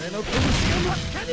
俺の拳が真っ赤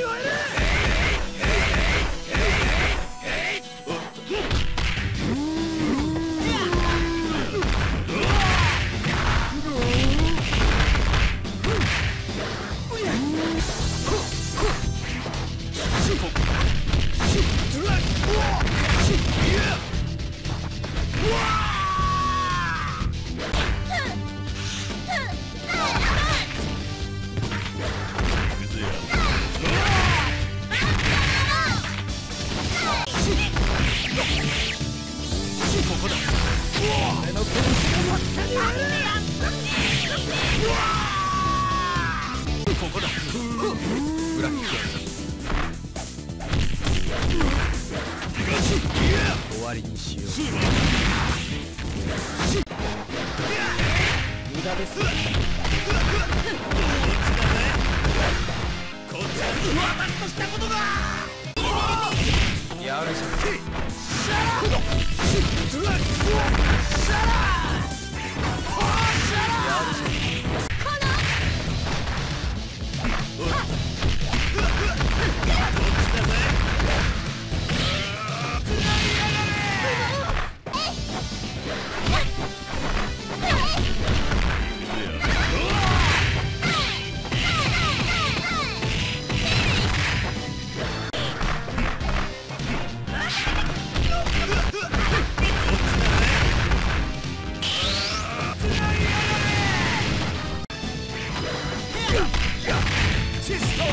終わりにしよう。無駄ですこっちは私としたことがやるじゃん Chisto!